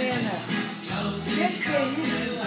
Helena. O que é isso?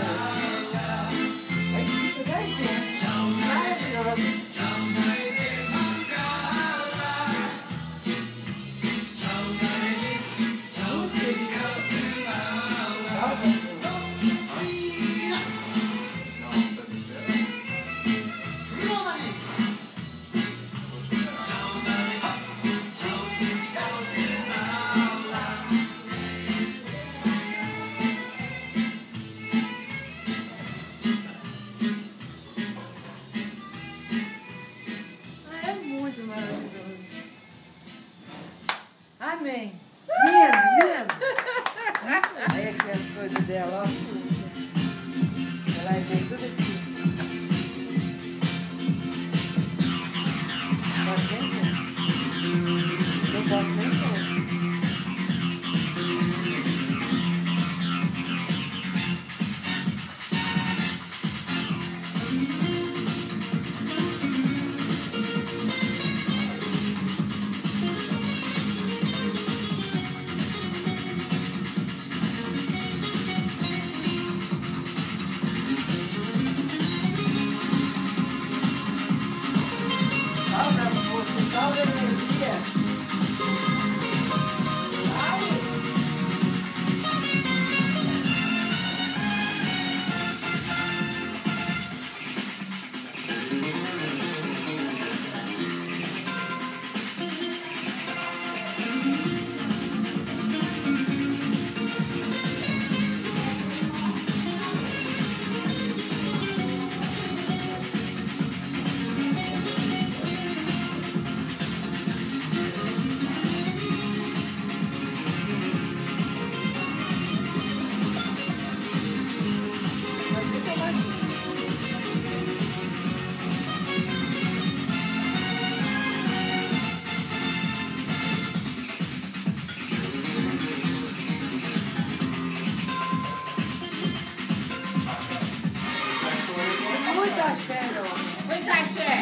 Amém. Lindo, lindo. Aí aqui as coisas dela, ó. Amor. Salve, energia. Where's that shadow? Where's that shadow?